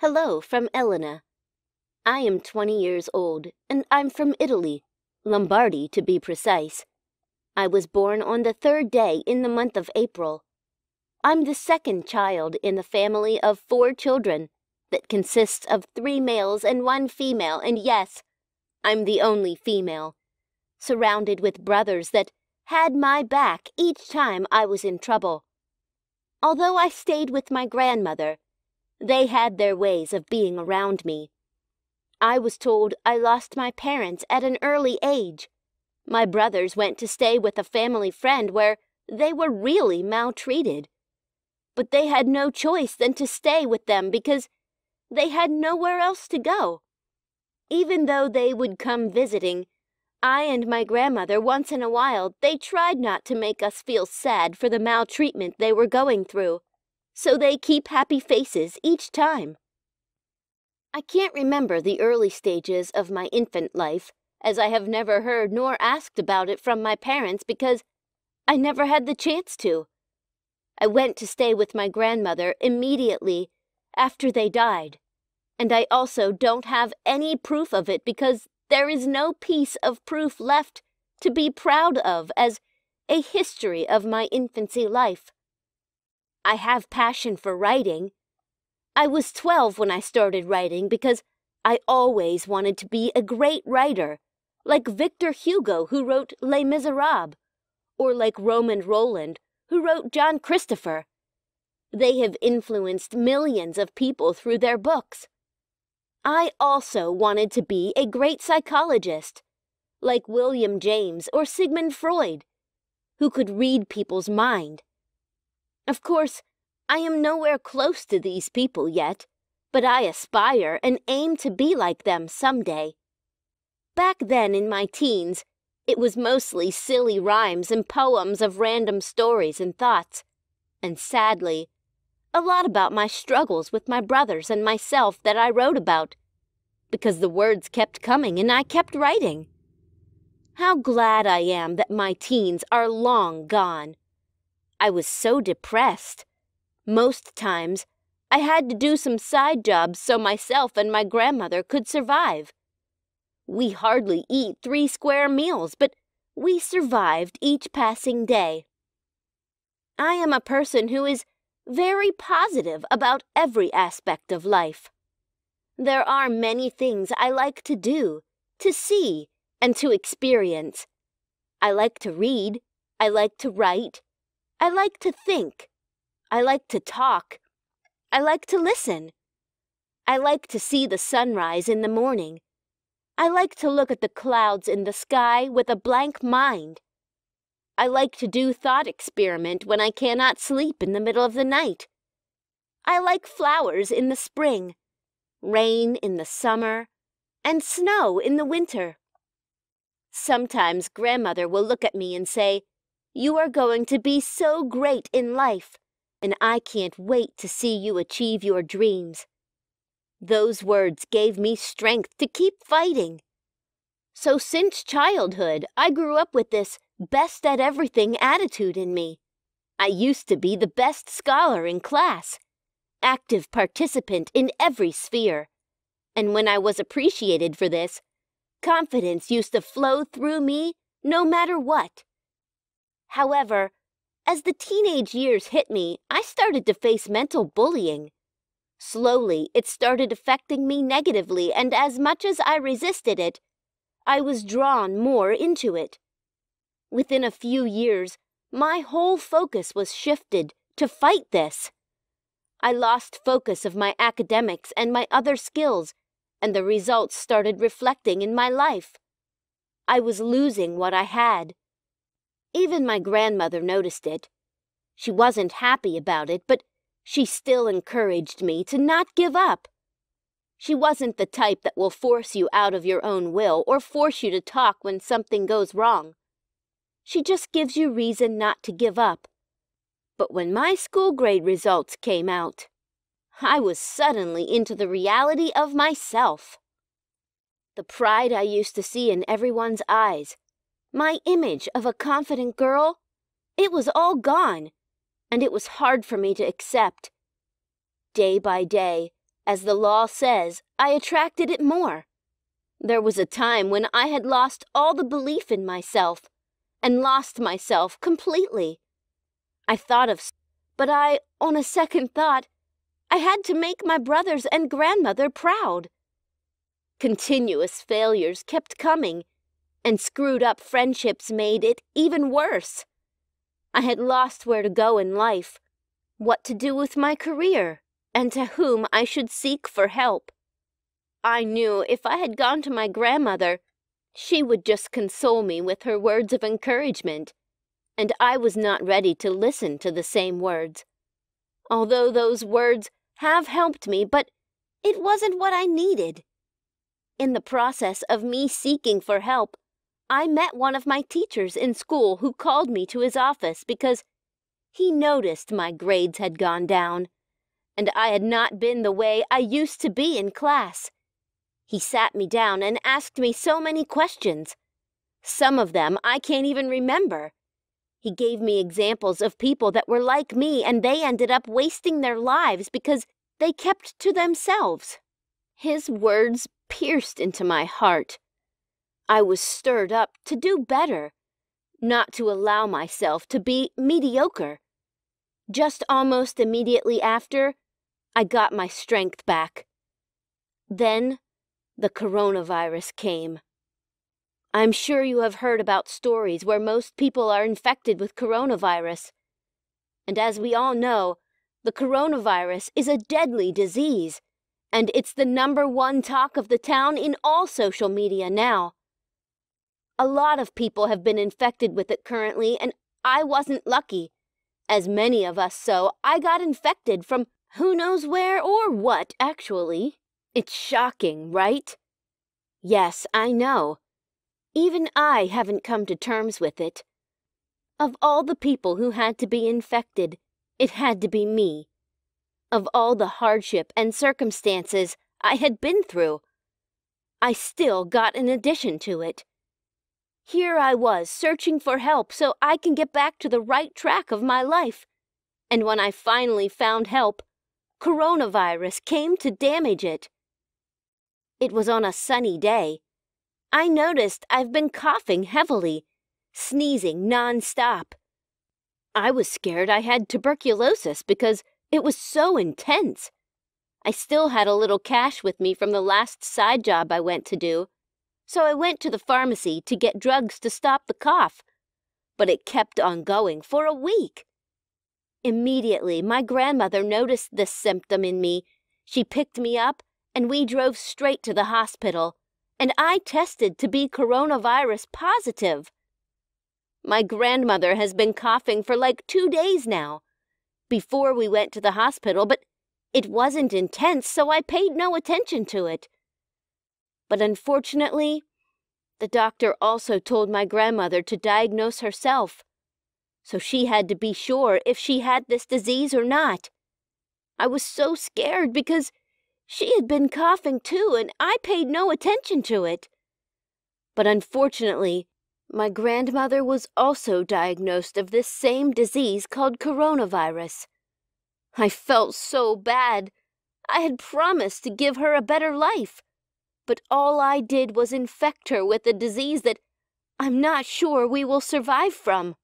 Hello from Elena. I am 20 years old, and I'm from Italy, Lombardy to be precise. I was born on the third day in the month of April. I'm the second child in a family of four children that consists of three males and one female, and yes, I'm the only female, surrounded with brothers that had my back each time I was in trouble. Although I stayed with my grandmother, they had their ways of being around me. I was told I lost my parents at an early age. My brothers went to stay with a family friend where they were really maltreated. But they had no choice than to stay with them because they had nowhere else to go. Even though they would come visiting, I and my grandmother once in a while, they tried not to make us feel sad for the maltreatment they were going through so they keep happy faces each time. I can't remember the early stages of my infant life, as I have never heard nor asked about it from my parents because I never had the chance to. I went to stay with my grandmother immediately after they died, and I also don't have any proof of it because there is no piece of proof left to be proud of as a history of my infancy life. I have passion for writing. I was 12 when I started writing because I always wanted to be a great writer, like Victor Hugo, who wrote Les Miserables, or like Romain Rolland, who wrote John Christopher. They have influenced millions of people through their books. I also wanted to be a great psychologist, like William James or Sigmund Freud, who could read people's mind of course, I am nowhere close to these people yet, but I aspire and aim to be like them someday. Back then in my teens, it was mostly silly rhymes and poems of random stories and thoughts, and sadly, a lot about my struggles with my brothers and myself that I wrote about, because the words kept coming and I kept writing. How glad I am that my teens are long gone. I was so depressed. Most times, I had to do some side jobs so myself and my grandmother could survive. We hardly eat three square meals, but we survived each passing day. I am a person who is very positive about every aspect of life. There are many things I like to do, to see, and to experience. I like to read, I like to write, I like to think. I like to talk. I like to listen. I like to see the sunrise in the morning. I like to look at the clouds in the sky with a blank mind. I like to do thought experiment when I cannot sleep in the middle of the night. I like flowers in the spring, rain in the summer, and snow in the winter. Sometimes grandmother will look at me and say, you are going to be so great in life, and I can't wait to see you achieve your dreams. Those words gave me strength to keep fighting. So since childhood, I grew up with this best at everything attitude in me. I used to be the best scholar in class, active participant in every sphere. And when I was appreciated for this, confidence used to flow through me no matter what. However, as the teenage years hit me, I started to face mental bullying. Slowly, it started affecting me negatively, and as much as I resisted it, I was drawn more into it. Within a few years, my whole focus was shifted to fight this. I lost focus of my academics and my other skills, and the results started reflecting in my life. I was losing what I had. Even my grandmother noticed it. She wasn't happy about it, but she still encouraged me to not give up. She wasn't the type that will force you out of your own will or force you to talk when something goes wrong. She just gives you reason not to give up. But when my school grade results came out, I was suddenly into the reality of myself. The pride I used to see in everyone's eyes my image of a confident girl, it was all gone, and it was hard for me to accept. Day by day, As the law says, I attracted it more. There was a time when I had lost all the belief in myself and lost myself completely. I thought of, but I, on a second thought, I had to make my brothers and grandmother proud. Continuous failures kept coming, and screwed up friendships made it even worse. I had lost where to go in life, what to do with my career, and to whom I should seek for help. I knew if I had gone to my grandmother, she would just console me with her words of encouragement, and I was not ready to listen to the same words. Although those words have helped me, but it wasn't what I needed. In the process of me seeking for help, I met one of my teachers in school who called me to his office because he noticed my grades had gone down, and I had not been the way I used to be in class. He sat me down and asked me so many questions. Some of them I can't even remember. He gave me examples of people that were like me and they ended up wasting their lives because they kept to themselves. His words pierced into my heart. I was stirred up to do better, not to allow myself to be mediocre. Just almost immediately after, I got my strength back. Then, the coronavirus came. I'm sure you have heard about stories where most people are infected with coronavirus. And as we all know, the coronavirus is a deadly disease, and it's the number one talk of the town in all social media now. A lot of people have been infected with it currently, and I wasn't lucky. As many of us so, I got infected from who knows where or what, actually. It's shocking, right? Yes, I know. Even I haven't come to terms with it. Of all the people who had to be infected, it had to be me. Of all the hardship and circumstances I had been through, I still got an addition to it. Here I was searching for help so I can get back to the right track of my life. And when I finally found help, coronavirus came to damage it. It was on a sunny day. I noticed I've been coughing heavily, sneezing non-stop. I was scared I had tuberculosis because it was so intense. I still had a little cash with me from the last side job I went to do, so I went to the pharmacy to get drugs to stop the cough. But it kept on going for a week. Immediately, my grandmother noticed this symptom in me. She picked me up, and we drove straight to the hospital, and I tested to be coronavirus positive. My grandmother has been coughing for like two days now. Before we went to the hospital, but it wasn't intense, so I paid no attention to it. But unfortunately, the doctor also told my grandmother to diagnose herself, so she had to be sure if she had this disease or not. I was so scared because she had been coughing too, and I paid no attention to it. But unfortunately, my grandmother was also diagnosed of this same disease called coronavirus. I felt so bad. I had promised to give her a better life, but all I did was infect her with a disease that I'm not sure we will survive from.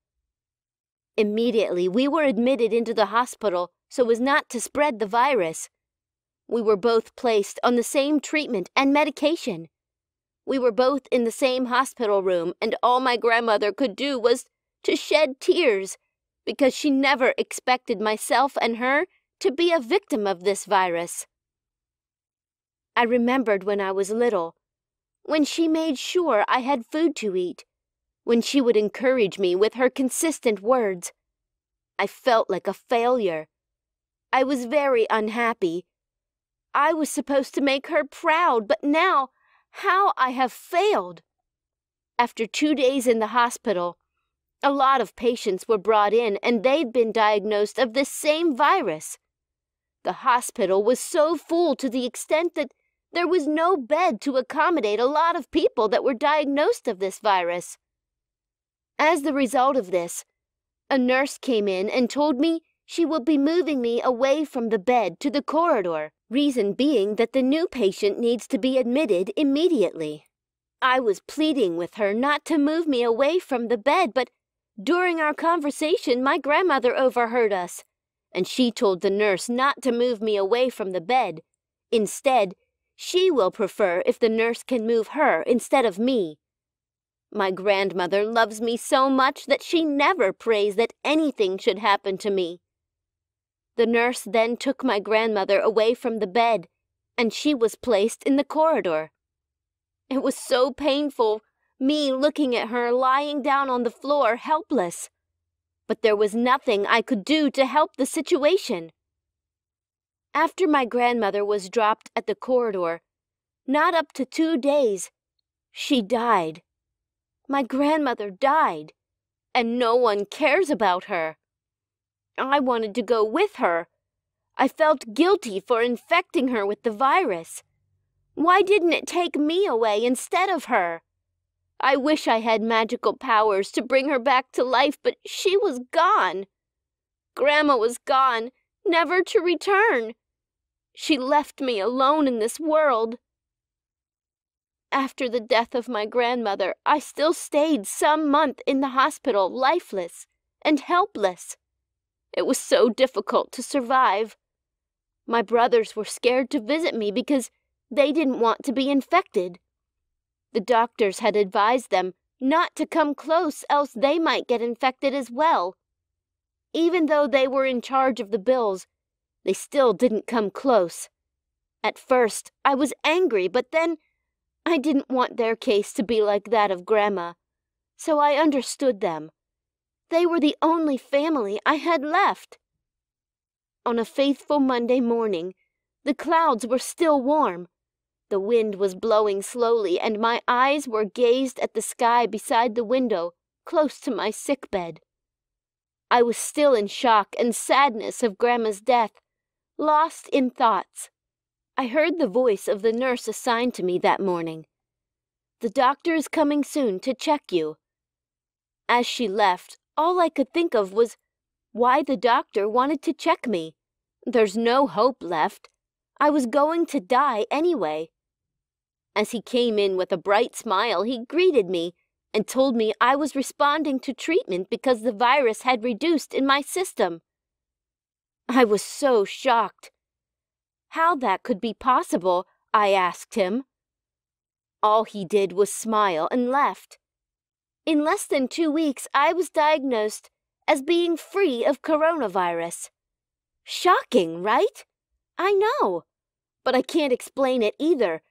Immediately, we were admitted into the hospital so as not to spread the virus. We were both placed on the same treatment and medication. We were both in the same hospital room, and all my grandmother could do was to shed tears because she never expected myself and her to be a victim of this virus. I remembered when I was little, when she made sure I had food to eat, when she would encourage me with her consistent words. I felt like a failure. I was very unhappy. I was supposed to make her proud, but now how I have failed! After two days in the hospital, a lot of patients were brought in and they'd been diagnosed of this same virus. The hospital was so full to the extent that there was no bed to accommodate a lot of people that were diagnosed of this virus. As the result of this, a nurse came in and told me she would be moving me away from the bed to the corridor Reason being that the new patient needs to be admitted immediately. I was pleading with her not to move me away from the bed, but during our conversation, my grandmother overheard us, and she told the nurse not to move me away from the bed. Instead, she will prefer if the nurse can move her instead of me. My grandmother loves me so much that she never prays that anything should happen to me. The nurse then took my grandmother away from the bed, and she was placed in the corridor. It was so painful, me looking at her lying down on the floor, helpless. But there was nothing I could do to help the situation. After my grandmother was dropped at the corridor, not up to two days, she died. My grandmother died, and no one cares about her. I wanted to go with her. I felt guilty for infecting her with the virus. Why didn't it take me away instead of her? I wish I had magical powers to bring her back to life, but she was gone. Grandma was gone, never to return. She left me alone in this world. After the death of my grandmother, I still stayed some month in the hospital, lifeless and helpless. It was so difficult to survive. My brothers were scared to visit me because they didn't want to be infected. The doctors had advised them not to come close, else they might get infected as well. Even though they were in charge of the bills, they still didn't come close. At first, I was angry, but then I didn't want their case to be like that of Grandma, so I understood them. They were the only family I had left. On a faithful Monday morning, the clouds were still warm, the wind was blowing slowly, and my eyes were gazed at the sky beside the window, close to my sick bed. I was still in shock and sadness of Grandma's death, lost in thoughts. I heard the voice of the nurse assigned to me that morning. The doctor is coming soon to check you. As she left, all I could think of was why the doctor wanted to check me. There's no hope left. I was going to die anyway. As he came in with a bright smile, he greeted me and told me I was responding to treatment because the virus had reduced in my system. I was so shocked. How that could be possible, I asked him. All he did was smile and left. In less than two weeks, I was diagnosed as being free of coronavirus. Shocking, right? I know, but I can't explain it either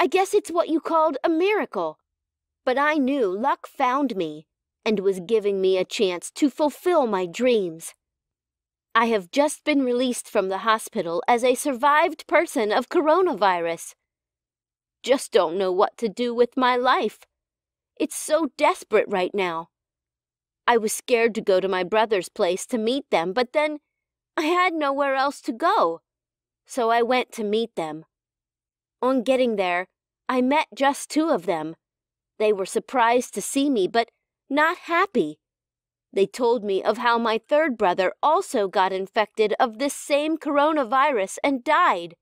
I guess it's what you called a miracle. But I knew luck found me and was giving me a chance to fulfill my dreams. I have just been released from the hospital as a survived person of coronavirus. Just don't know what to do with my life. It's so desperate right now. I was scared to go to my brother's place to meet them, but then I had nowhere else to go. So I went to meet them. On getting there, I met just two of them. They were surprised to see me, but not happy. They told me of how my third brother also got infected of this same coronavirus and died.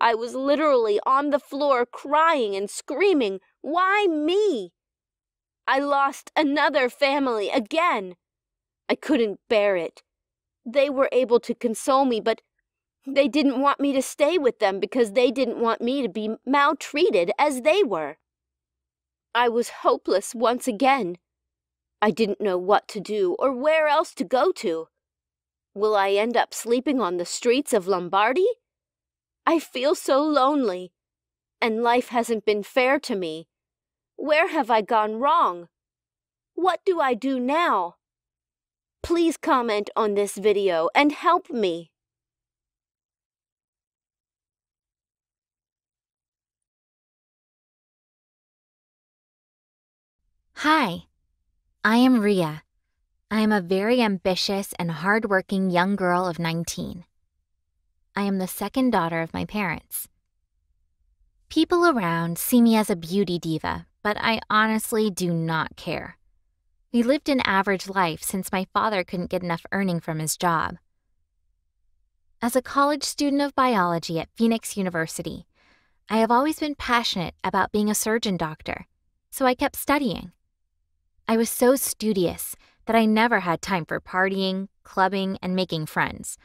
I was literally on the floor crying and screaming, Why me? I lost another family again. I couldn't bear it. They were able to console me, but they didn't want me to stay with them because they didn't want me to be maltreated as they were. I was hopeless once again. I didn't know what to do or where else to go to. Will I end up sleeping on the streets of Lombardy? I feel so lonely, and life hasn't been fair to me. Where have I gone wrong? What do I do now? Please comment on this video and help me. Hi, I am Ria. I am a very ambitious and hardworking young girl of 19. I am the second daughter of my parents. People around see me as a beauty diva, but I honestly do not care. We lived an average life since my father couldn't get enough earning from his job. As a college student of biology at Phoenix University, I have always been passionate about being a surgeon doctor, so I kept studying. I was so studious that I never had time for partying, clubbing, and making friends.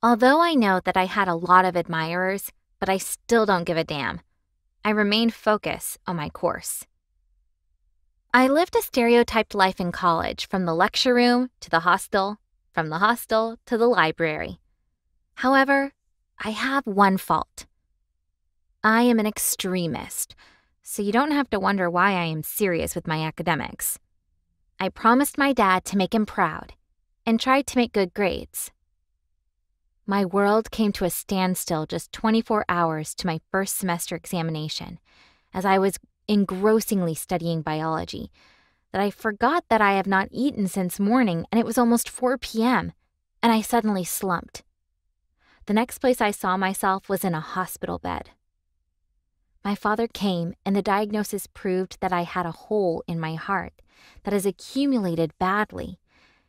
Although I know that I had a lot of admirers, but I still don't give a damn. I remained focused on my course. I lived a stereotyped life in college from the lecture room to the hostel, from the hostel to the library. However, I have one fault. I am an extremist, so you don't have to wonder why I am serious with my academics. I promised my dad to make him proud and tried to make good grades. My world came to a standstill just 24 hours to my first semester examination, as I was engrossingly studying biology, that I forgot that I have not eaten since morning and it was almost 4 p.m., and I suddenly slumped. The next place I saw myself was in a hospital bed. My father came, and the diagnosis proved that I had a hole in my heart that has accumulated badly,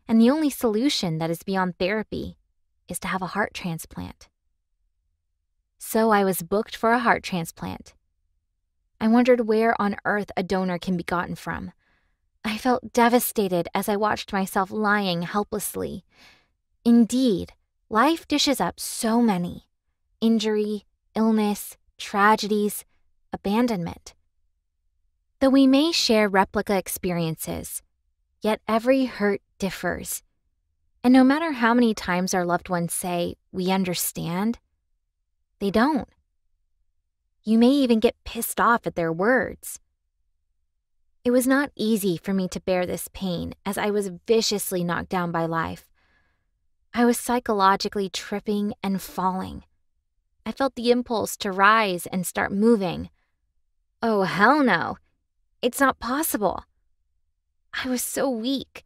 and the only solution that is beyond therapy is to have a heart transplant. So I was booked for a heart transplant. I wondered where on earth a donor can be gotten from. I felt devastated as I watched myself lying helplessly. Indeed, life dishes up so many injury, illness, tragedies, abandonment. Though we may share replica experiences, yet every hurt differs. And no matter how many times our loved ones say, We understand, they don't. You may even get pissed off at their words. It was not easy for me to bear this pain as I was viciously knocked down by life. I was psychologically tripping and falling. I felt the impulse to rise and start moving, Oh, hell no. It's not possible. I was so weak.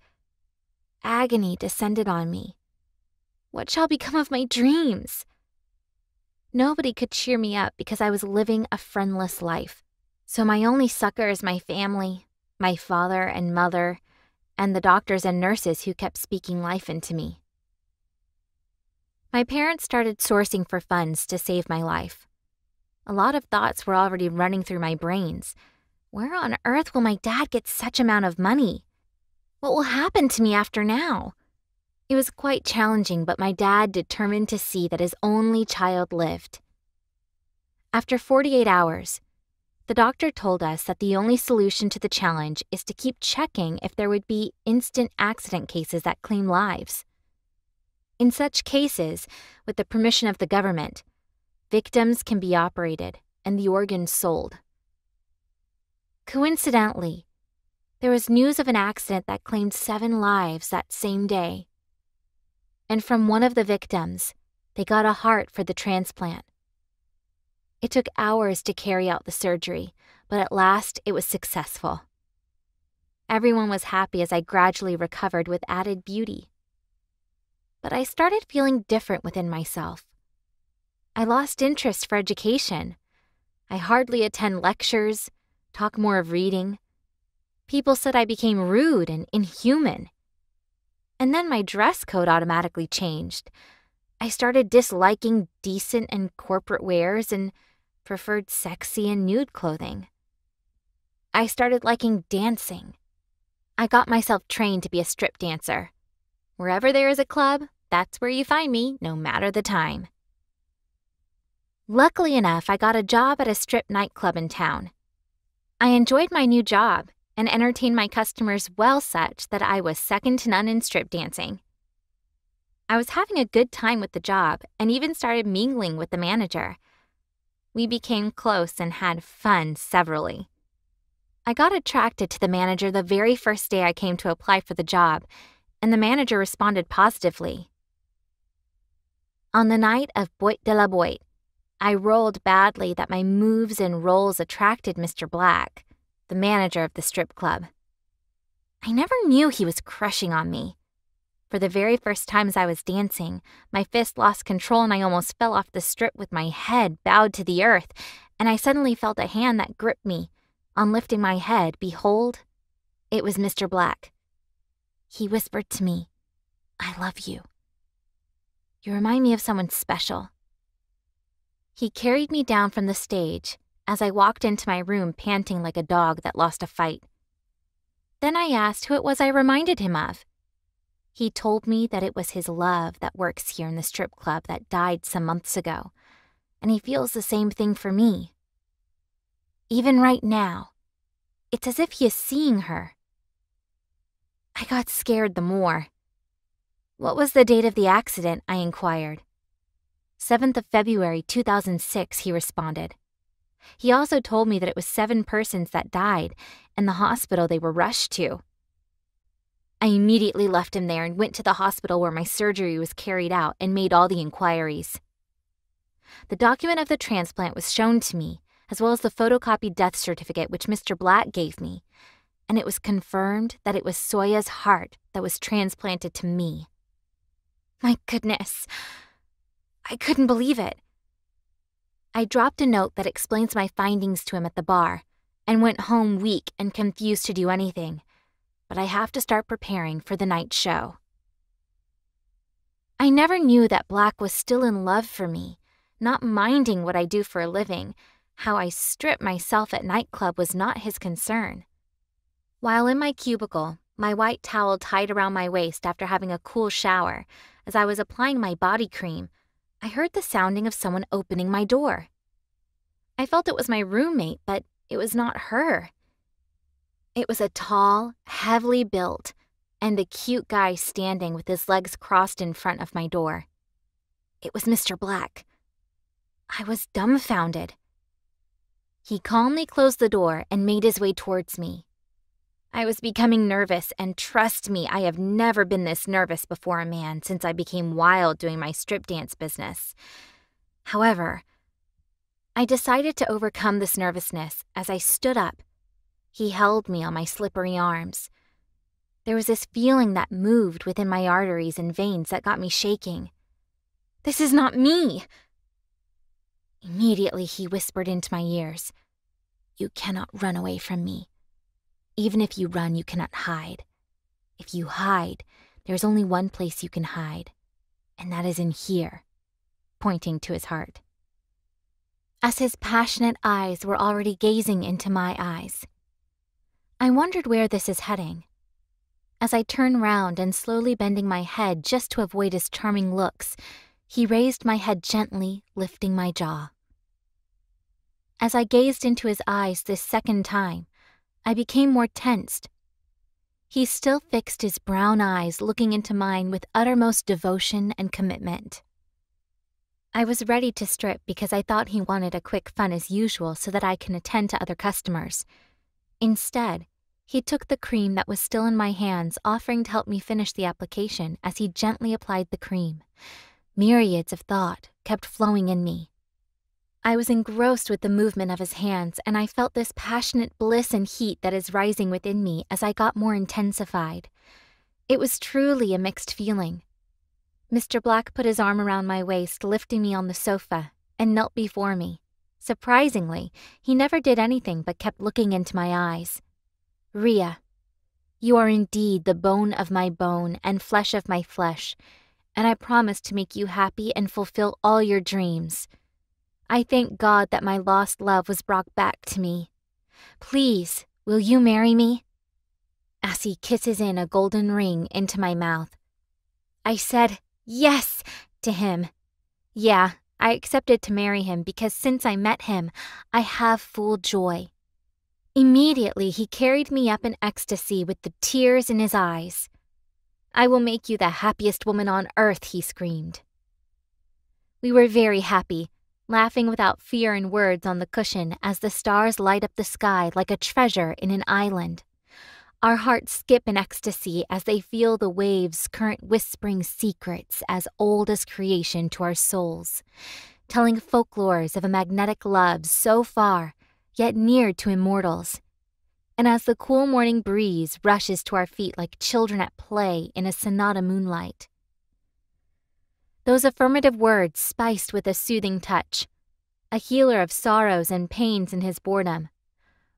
Agony descended on me. What shall become of my dreams? Nobody could cheer me up because I was living a friendless life. So my only succor is my family, my father and mother, and the doctors and nurses who kept speaking life into me. My parents started sourcing for funds to save my life. A lot of thoughts were already running through my brains. Where on earth will my dad get such amount of money? What will happen to me after now? It was quite challenging, but my dad determined to see that his only child lived. After 48 hours, the doctor told us that the only solution to the challenge is to keep checking if there would be instant accident cases that claim lives. In such cases, with the permission of the government, victims can be operated and the organs sold. Coincidentally, there was news of an accident that claimed seven lives that same day. And from one of the victims, they got a heart for the transplant. It took hours to carry out the surgery, but at last it was successful. Everyone was happy as I gradually recovered with added beauty. But I started feeling different within myself. I lost interest for education. I hardly attend lectures, talk more of reading. People said I became rude and inhuman. And then my dress code automatically changed. I started disliking decent and corporate wears and preferred sexy and nude clothing. I started liking dancing. I got myself trained to be a strip dancer. Wherever there is a club, that's where you find me, no matter the time. Luckily enough, I got a job at a strip nightclub in town. I enjoyed my new job and entertained my customers well such that I was second to none in strip dancing. I was having a good time with the job and even started mingling with the manager. We became close and had fun severally. I got attracted to the manager the very first day I came to apply for the job, and the manager responded positively. On the night of Boîte de la Boîte, I rolled badly that my moves and rolls attracted Mr. Black, the manager of the strip club. I never knew he was crushing on me. For the very first time as I was dancing, my fist lost control and I almost fell off the strip with my head bowed to the earth, and I suddenly felt a hand that gripped me. On lifting my head, behold, it was Mr. Black. He whispered to me, I love you. You remind me of someone special. He carried me down from the stage as I walked into my room panting like a dog that lost a fight. Then I asked who it was I reminded him of. He told me that it was his love that works here in the strip club that died some months ago, and he feels the same thing for me. Even right now, it's as if he is seeing her. I got scared the more. What was the date of the accident? I inquired. 7th of February 2006, he responded. He also told me that it was seven persons that died and the hospital they were rushed to. I immediately left him there and went to the hospital where my surgery was carried out and made all the inquiries. The document of the transplant was shown to me, as well as the photocopied death certificate which Mr. Black gave me, and it was confirmed that it was Soya's heart that was transplanted to me. My goodness, I couldn't believe it. I dropped a note that explains my findings to him at the bar and went home weak and confused to do anything. But I have to start preparing for the night show. I never knew that Black was still in love for me, not minding what I do for a living. How I strip myself at nightclub was not his concern. While in my cubicle, my white towel tied around my waist after having a cool shower, as I was applying my body cream, I heard the sounding of someone opening my door. I felt it was my roommate, but it was not her. It was a tall, heavily built, and a cute guy standing with his legs crossed in front of my door. It was Mr. Black. I was dumbfounded. He calmly closed the door and made his way towards me. I was becoming nervous, and trust me, I have never been this nervous before a man since I became wild doing my strip dance business. However, I decided to overcome this nervousness as I stood up. He held me on my slippery arms. There was this feeling that moved within my arteries and veins that got me shaking. This is not me! Immediately, he whispered into my ears, You cannot run away from me. Even if you run, you cannot hide. If you hide, there's only one place you can hide, and that is in here, pointing to his heart. As his passionate eyes were already gazing into my eyes, I wondered where this is heading. As I turned round and slowly bending my head just to avoid his charming looks, he raised my head gently, lifting my jaw. As I gazed into his eyes this second time, I became more tensed. He still fixed his brown eyes looking into mine with uttermost devotion and commitment. I was ready to strip because I thought he wanted a quick fun as usual so that I can attend to other customers. Instead, he took the cream that was still in my hands, offering to help me finish the application as he gently applied the cream. Myriads of thought kept flowing in me. I was engrossed with the movement of his hands, and I felt this passionate bliss and heat that is rising within me as I got more intensified. It was truly a mixed feeling. Mr. Black put his arm around my waist, lifting me on the sofa, and knelt before me. Surprisingly, he never did anything but kept looking into my eyes. Ria, you are indeed the bone of my bone and flesh of my flesh, and I promise to make you happy and fulfill all your dreams. I thank God that my lost love was brought back to me. Please, will you marry me? As he kisses in a golden ring into my mouth. I said yes to him. Yeah, I accepted to marry him because since I met him, I have full joy. Immediately, he carried me up in ecstasy with the tears in his eyes. I will make you the happiest woman on earth, he screamed. We were very happy laughing without fear in words on the cushion as the stars light up the sky like a treasure in an island. Our hearts skip in ecstasy as they feel the waves' current whispering secrets as old as creation to our souls, telling folklores of a magnetic love so far, yet near to immortals. And as the cool morning breeze rushes to our feet like children at play in a sonata moonlight, those affirmative words spiced with a soothing touch, a healer of sorrows and pains in his boredom.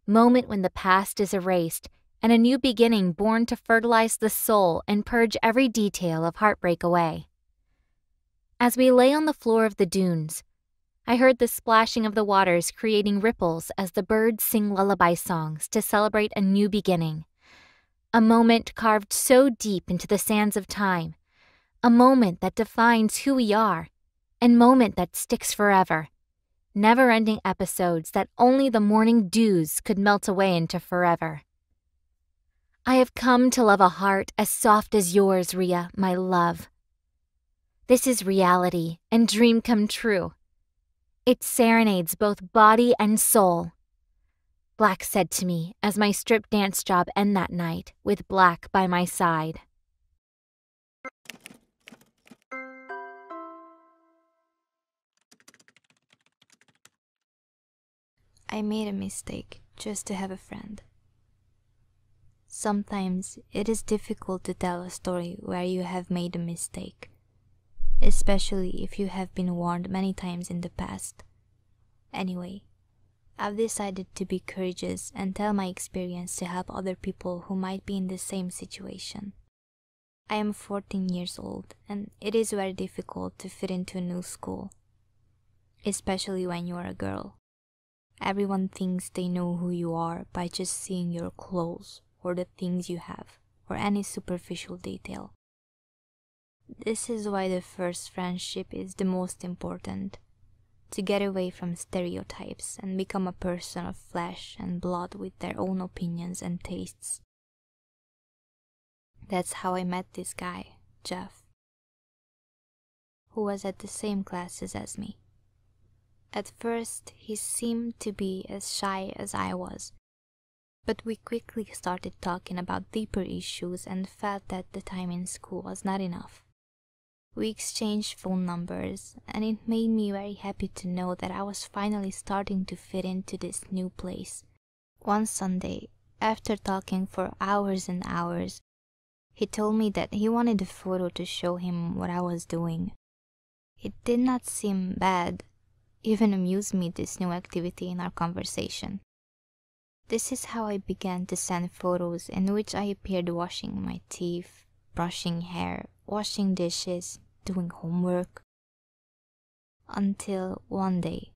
Moment when the past is erased and a new beginning born to fertilize the soul and purge every detail of heartbreak away. As we lay on the floor of the dunes, I heard the splashing of the waters creating ripples as the birds sing lullaby songs to celebrate a new beginning. A moment carved so deep into the sands of time. A moment that defines who we are. And moment that sticks forever. Never ending episodes that only the morning dews could melt away into forever. I have come to love a heart as soft as yours, Ria, my love. This is reality and dream come true. It serenades both body and soul. Black said to me as my strip dance job ended that night with Black by my side. I made a mistake just to have a friend. Sometimes it is difficult to tell a story where you have made a mistake especially if you have been warned many times in the past. Anyway, I've decided to be courageous and tell my experience to help other people who might be in the same situation. I am 14 years old and it is very difficult to fit into a new school, especially when you are a girl. Everyone thinks they know who you are by just seeing your clothes or the things you have or any superficial detail. This is why the first friendship is the most important. To get away from stereotypes and become a person of flesh and blood with their own opinions and tastes. That's how I met this guy, Jeff, who was at the same classes as me. At first, he seemed to be as shy as I was, but we quickly started talking about deeper issues and felt that the time in school was not enough. We exchanged phone numbers, and it made me very happy to know that I was finally starting to fit into this new place. One Sunday, after talking for hours and hours, he told me that he wanted a photo to show him what I was doing. It did not seem bad, even amused me this new activity in our conversation. This is how I began to send photos in which I appeared washing my teeth, brushing hair, washing dishes, doing homework until one day,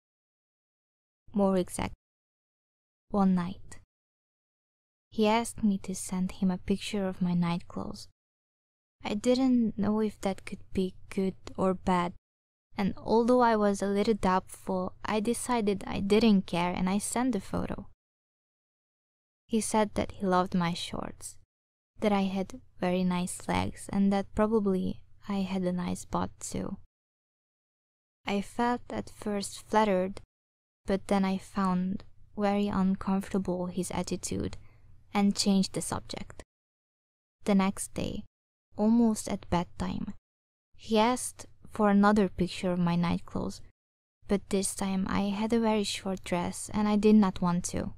more exact, one night. He asked me to send him a picture of my night clothes. I didn't know if that could be good or bad, and although I was a little doubtful, I decided I didn't care and I sent the photo. He said that he loved my shorts, that I had very nice legs, and that probably I had a nice butt too. I felt at first flattered, but then I found very uncomfortable his attitude and changed the subject. The next day, almost at bedtime, he asked for another picture of my night clothes, but this time I had a very short dress and I did not want to.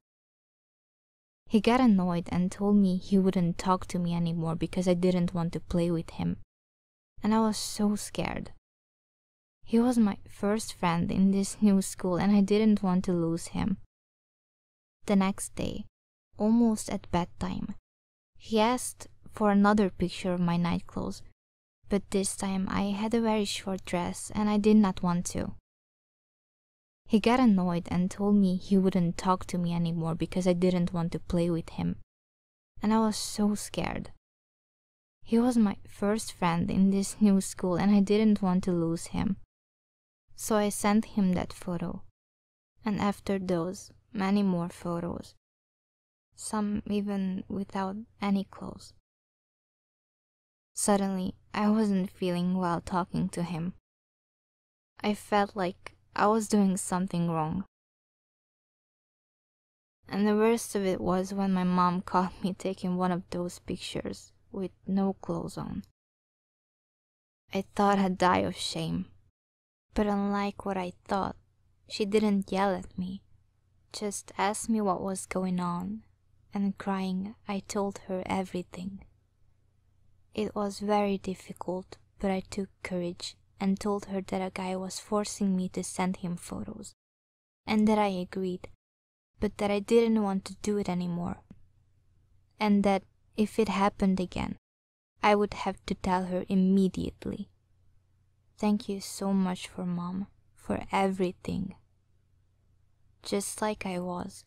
He got annoyed and told me he wouldn't talk to me anymore because I didn't want to play with him and I was so scared. He was my first friend in this new school, and I didn't want to lose him. The next day, almost at bedtime, he asked for another picture of my night clothes, but this time I had a very short dress and I did not want to. He got annoyed and told me he wouldn't talk to me anymore because I didn't want to play with him, and I was so scared. He was my first friend in this new school and I didn't want to lose him. So I sent him that photo. And after those, many more photos. Some even without any clothes. Suddenly, I wasn't feeling well talking to him. I felt like I was doing something wrong. And the worst of it was when my mom caught me taking one of those pictures with no clothes on. I thought I'd die of shame. But unlike what I thought, she didn't yell at me, just asked me what was going on, and crying, I told her everything. It was very difficult, but I took courage and told her that a guy was forcing me to send him photos, and that I agreed, but that I didn't want to do it anymore, and that if it happened again, I would have to tell her immediately. Thank you so much for mom, for everything. Just like I was,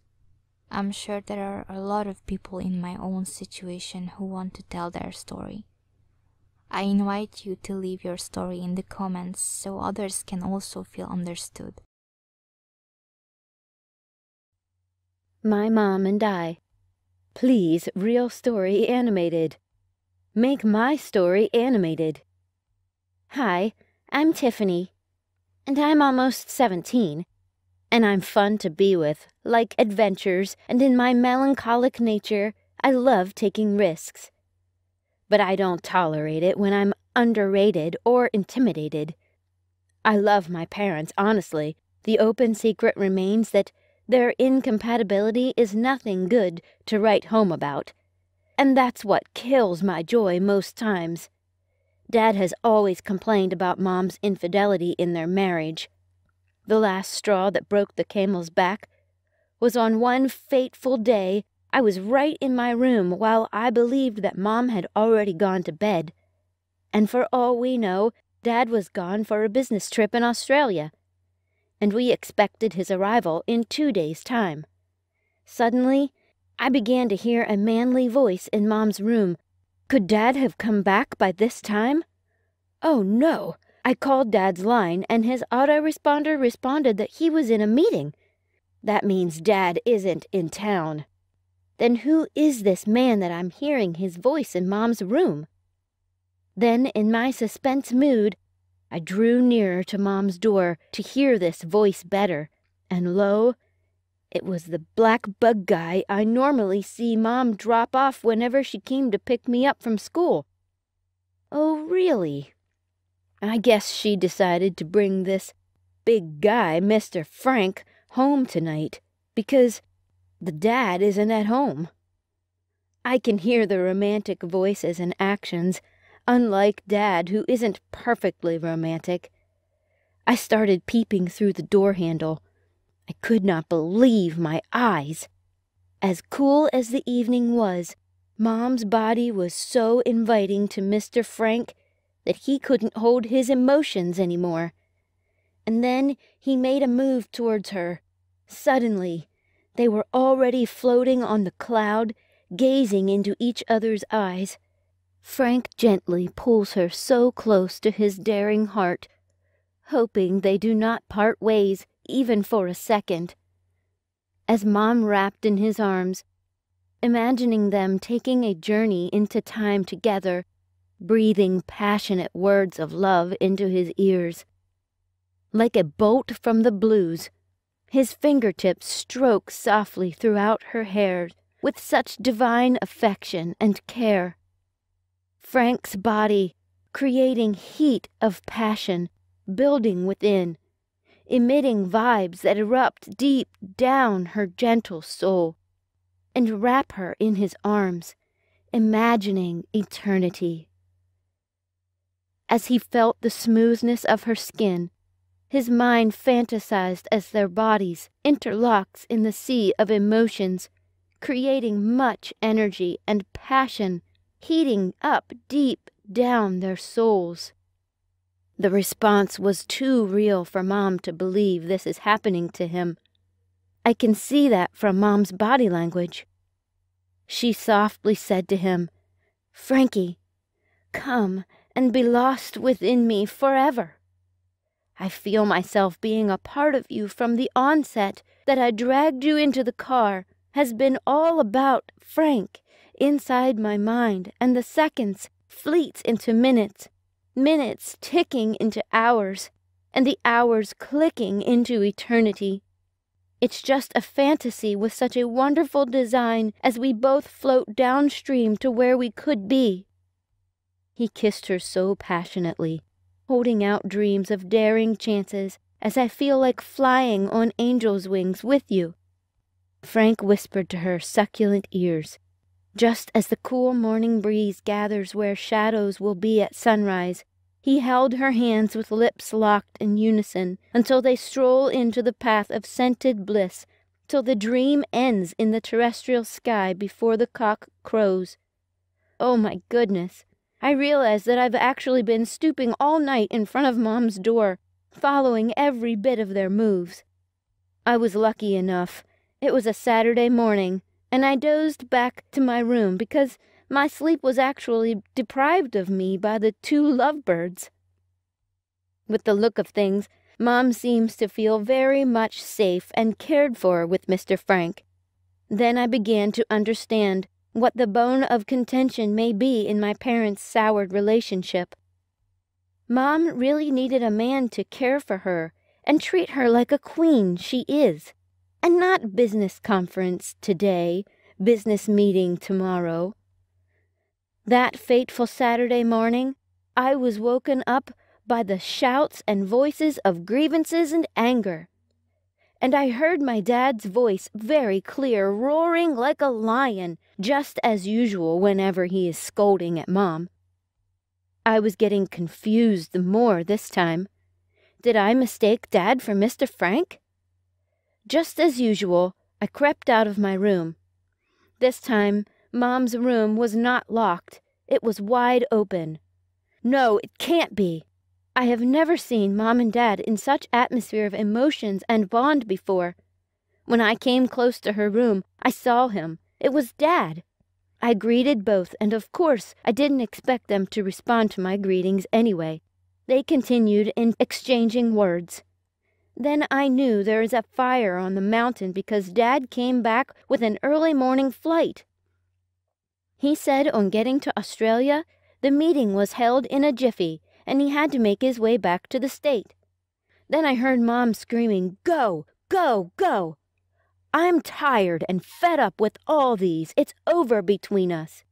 I'm sure there are a lot of people in my own situation who want to tell their story. I invite you to leave your story in the comments so others can also feel understood. My Mom and I. Please, real story animated. Make my story animated. Hi, I'm Tiffany, and I'm almost 17, and I'm fun to be with, like adventures, and in my melancholic nature, I love taking risks. But I don't tolerate it when I'm underrated or intimidated. I love my parents, honestly. The open secret remains that their incompatibility is nothing good to write home about. And that's what kills my joy most times. Dad has always complained about Mom's infidelity in their marriage. The last straw that broke the camel's back was on one fateful day I was right in my room while I believed that Mom had already gone to bed. And for all we know, Dad was gone for a business trip in Australia and we expected his arrival in two days' time. Suddenly, I began to hear a manly voice in Mom's room. Could Dad have come back by this time? Oh no! I called Dad's line, and his autoresponder responded that he was in a meeting. That means Dad isn't in town. Then who is this man that I'm hearing his voice in Mom's room? Then, in my suspense mood, I drew nearer to Mom's door to hear this voice better, and lo, it was the black bug guy I normally see Mom drop off whenever she came to pick me up from school. Oh, really? I guess she decided to bring this big guy, Mr. Frank, home tonight because the dad isn't at home. I can hear the romantic voices and actions unlike Dad, who isn't perfectly romantic. I started peeping through the door handle. I could not believe my eyes. As cool as the evening was, Mom's body was so inviting to Mr. Frank that he couldn't hold his emotions any more. And then he made a move towards her. Suddenly, they were already floating on the cloud, gazing into each other's eyes. Frank gently pulls her so close to his daring heart, hoping they do not part ways even for a second. As Mom wrapped in his arms, imagining them taking a journey into time together, breathing passionate words of love into his ears. Like a bolt from the blues, his fingertips stroke softly throughout her hair with such divine affection and care. Frank's body, creating heat of passion, building within, emitting vibes that erupt deep down her gentle soul, and wrap her in his arms, imagining eternity. As he felt the smoothness of her skin, his mind fantasized as their bodies interlocked in the sea of emotions, creating much energy and passion heating up deep down their souls. The response was too real for Mom to believe this is happening to him. I can see that from Mom's body language. She softly said to him, Frankie, come and be lost within me forever. I feel myself being a part of you from the onset that I dragged you into the car has been all about Frank inside my mind, and the seconds fleet into minutes, minutes ticking into hours, and the hours clicking into eternity. It's just a fantasy with such a wonderful design as we both float downstream to where we could be. He kissed her so passionately, holding out dreams of daring chances as I feel like flying on angel's wings with you. Frank whispered to her succulent ears, just as the cool morning breeze gathers where shadows will be at sunrise, he held her hands with lips locked in unison until they stroll into the path of scented bliss, till the dream ends in the terrestrial sky before the cock crows. Oh my goodness! I realize that I've actually been stooping all night in front of Mom's door, following every bit of their moves. I was lucky enough. It was a Saturday morning, and I dozed back to my room because my sleep was actually deprived of me by the two lovebirds. With the look of things, Mom seems to feel very much safe and cared for with Mr. Frank. Then I began to understand what the bone of contention may be in my parents' soured relationship. Mom really needed a man to care for her and treat her like a queen she is, and not business conference today, business meeting tomorrow. That fateful Saturday morning, I was woken up by the shouts and voices of grievances and anger. And I heard my dad's voice very clear, roaring like a lion, just as usual whenever he is scolding at Mom. I was getting confused the more this time. Did I mistake Dad for Mr. Frank? Just as usual, I crept out of my room. This time, Mom's room was not locked. It was wide open. No, it can't be. I have never seen Mom and Dad in such atmosphere of emotions and bond before. When I came close to her room, I saw him. It was Dad. I greeted both, and of course, I didn't expect them to respond to my greetings anyway. They continued in exchanging words. Then I knew there is a fire on the mountain because Dad came back with an early morning flight. He said on getting to Australia, the meeting was held in a jiffy and he had to make his way back to the state. Then I heard Mom screaming, Go, go, go! I'm tired and fed up with all these. It's over between us.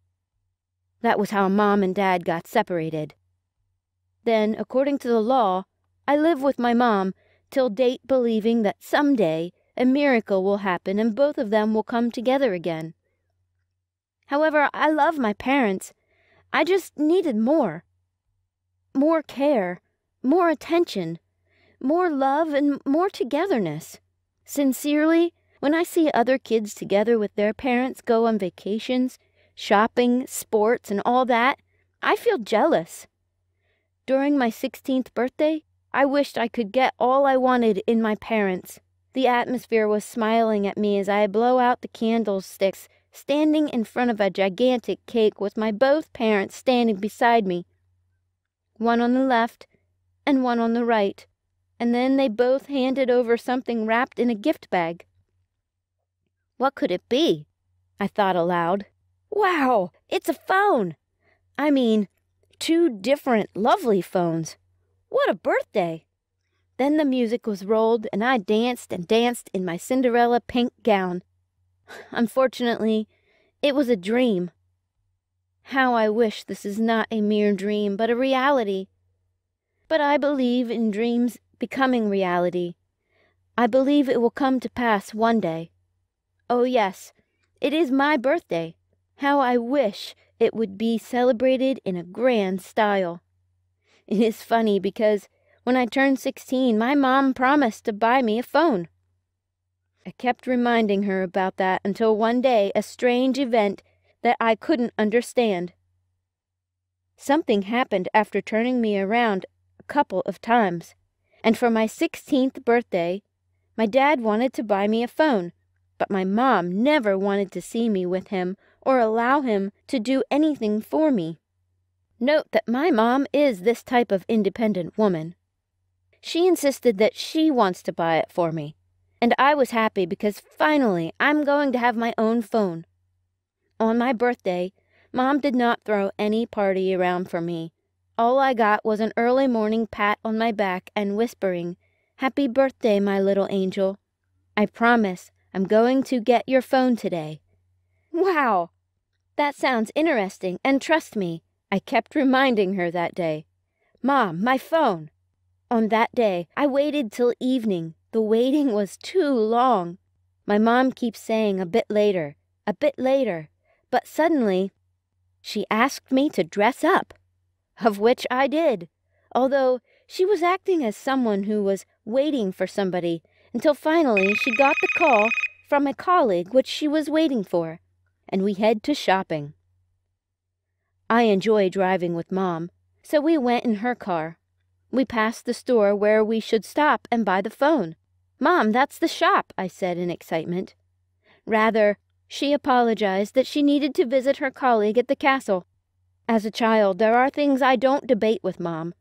That was how Mom and Dad got separated. Then, according to the law, I live with my mom till date believing that someday a miracle will happen and both of them will come together again. However, I love my parents. I just needed more more care, more attention, more love, and more togetherness. Sincerely, when I see other kids together with their parents go on vacations, shopping, sports, and all that, I feel jealous. During my 16th birthday, I wished I could get all I wanted in my parents. The atmosphere was smiling at me as I blow out the candlesticks, standing in front of a gigantic cake with my both parents standing beside me one on the left and one on the right, and then they both handed over something wrapped in a gift bag. What could it be? I thought aloud. Wow, it's a phone! I mean, two different lovely phones. What a birthday! Then the music was rolled, and I danced and danced in my Cinderella pink gown. Unfortunately, it was a dream. How I wish this is not a mere dream, but a reality. But I believe in dreams becoming reality. I believe it will come to pass one day. Oh, yes, it is my birthday. How I wish it would be celebrated in a grand style. It is funny because when I turned 16, my mom promised to buy me a phone. I kept reminding her about that until one day a strange event that I couldn't understand. Something happened after turning me around a couple of times, and for my 16th birthday, my dad wanted to buy me a phone, but my mom never wanted to see me with him or allow him to do anything for me. Note that my mom is this type of independent woman. She insisted that she wants to buy it for me, and I was happy because finally I'm going to have my own phone. On my birthday, Mom did not throw any party around for me. All I got was an early morning pat on my back and whispering, Happy birthday, my little angel. I promise I'm going to get your phone today. Wow! That sounds interesting, and trust me, I kept reminding her that day. Mom, my phone! On that day, I waited till evening. The waiting was too long. My mom keeps saying a bit later, a bit later. But suddenly, she asked me to dress up, of which I did, although she was acting as someone who was waiting for somebody until finally she got the call from a colleague which she was waiting for, and we head to shopping. I enjoy driving with Mom, so we went in her car. We passed the store where we should stop and buy the phone. Mom, that's the shop, I said in excitement. Rather, she apologized that she needed to visit her colleague at the castle. As a child, there are things I don't debate with Mom.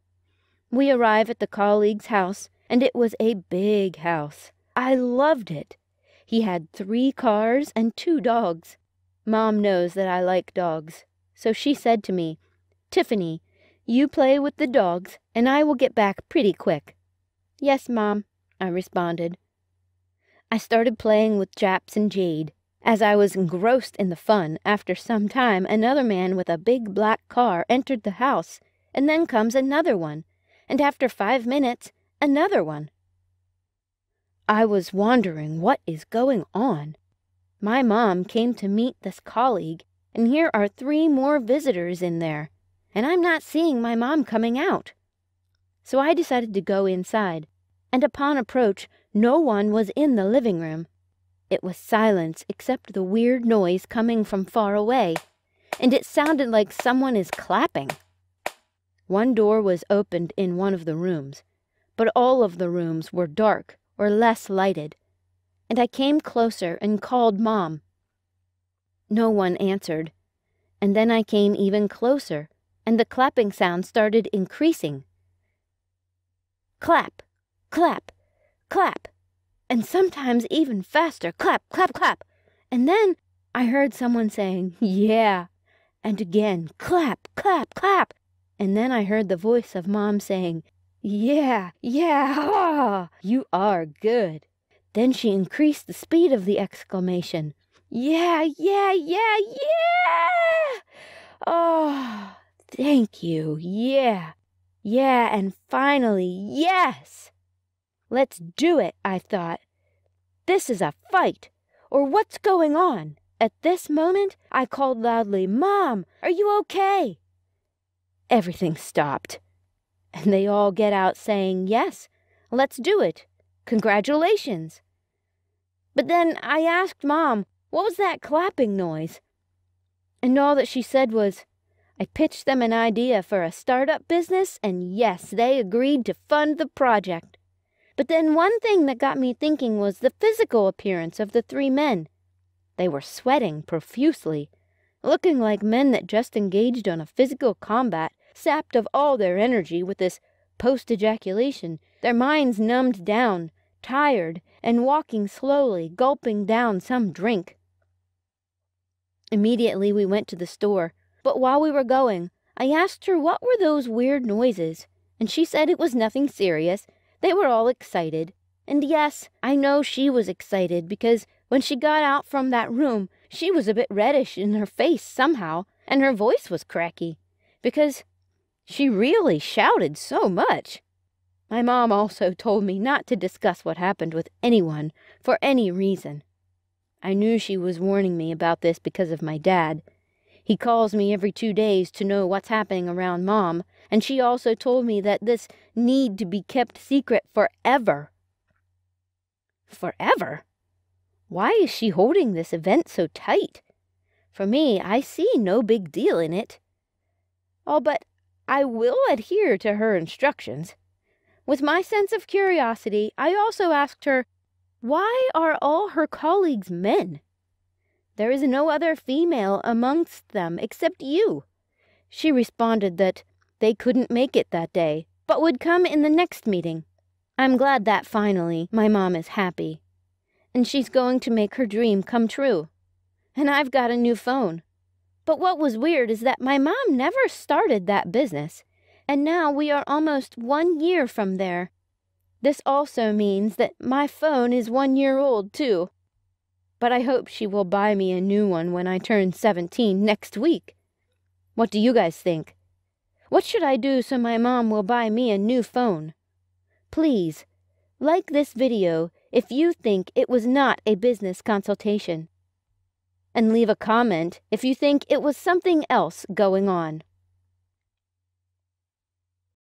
We arrive at the colleague's house, and it was a big house. I loved it. He had three cars and two dogs. Mom knows that I like dogs, so she said to me, Tiffany, you play with the dogs, and I will get back pretty quick. Yes, Mom, I responded. I started playing with Japs and Jade. As I was engrossed in the fun, after some time another man with a big black car entered the house, and then comes another one, and after five minutes, another one. I was wondering what is going on. My mom came to meet this colleague, and here are three more visitors in there and I'm not seeing my mom coming out. So I decided to go inside, and upon approach, no one was in the living room. It was silence except the weird noise coming from far away, and it sounded like someone is clapping. One door was opened in one of the rooms, but all of the rooms were dark or less lighted, and I came closer and called Mom. No one answered, and then I came even closer and the clapping sound started increasing. Clap, clap, clap, and sometimes even faster clap, clap, clap. And then I heard someone saying, Yeah, and again, clap, clap, clap. And then I heard the voice of Mom saying, Yeah, yeah, ah, you are good. Then she increased the speed of the exclamation. Yeah, yeah, yeah, yeah! Oh, Thank you. Yeah. Yeah, and finally, yes! Let's do it, I thought. This is a fight. Or what's going on? At this moment, I called loudly, Mom, are you okay? Everything stopped. And they all get out saying, Yes, let's do it. Congratulations. But then I asked Mom, What was that clapping noise? And all that she said was, I pitched them an idea for a startup business, and yes, they agreed to fund the project. But then one thing that got me thinking was the physical appearance of the three men. They were sweating profusely, looking like men that just engaged on a physical combat, sapped of all their energy with this post ejaculation, their minds numbed down, tired, and walking slowly, gulping down some drink. Immediately we went to the store. But while we were going, I asked her what were those weird noises, and she said it was nothing serious. They were all excited. And yes, I know she was excited because when she got out from that room, she was a bit reddish in her face somehow, and her voice was cracky because she really shouted so much. My mom also told me not to discuss what happened with anyone for any reason. I knew she was warning me about this because of my dad, he calls me every two days to know what's happening around Mom, and she also told me that this need to be kept secret forever. Forever? Why is she holding this event so tight? For me, I see no big deal in it. Oh, but I will adhere to her instructions. With my sense of curiosity, I also asked her, Why are all her colleagues men? There is no other female amongst them except you. She responded that they couldn't make it that day, but would come in the next meeting. I'm glad that finally my mom is happy. And she's going to make her dream come true. And I've got a new phone. But what was weird is that my mom never started that business, and now we are almost one year from there. This also means that my phone is one year old, too but I hope she will buy me a new one when I turn 17 next week. What do you guys think? What should I do so my mom will buy me a new phone? Please, like this video if you think it was not a business consultation. And leave a comment if you think it was something else going on.